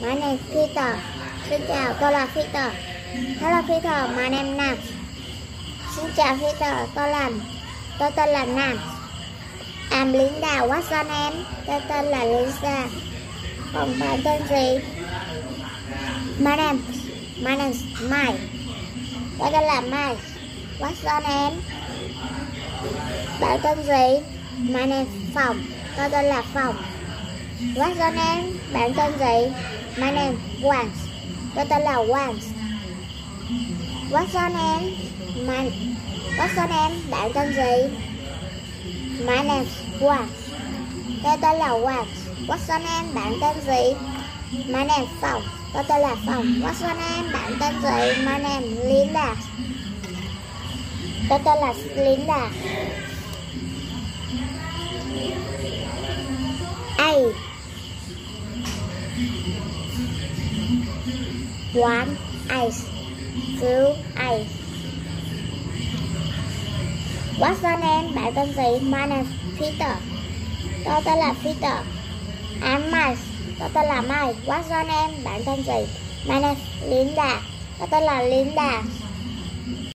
My name is Peter. Xin chào, tôi là Peter. Hello Peter, my name is Nam. Xin chào Peter, tôi là tôi tên là Nam. I'm Linda. What's your name? Tôi tên là Lisa. Còn bạn tên gì? My name, my name is Mike. Tôi tên là Mike. What's your name? Bạn tên gì? My name is Phòng. Tôi tên là Phòng. What's your name? Bạn tên gì? My name Wang. Tôi tên là Wang. What's your name? My What's your name? Bạn tên gì? My name Wang. Tôi tên là Wang. What's your name? Bạn tên gì? My name Phong. Tôi tên là Phong. What's your name? Bạn tên gì? My name Linda. Tôi tên là Linda. One ice Two ice What's your name? Bạn tên gì? My name is Peter Tôi tên là Peter I'm Mike Tôi tên là Mike What's your name? Bạn tên gì? My name is Linda Tôi tên là Linda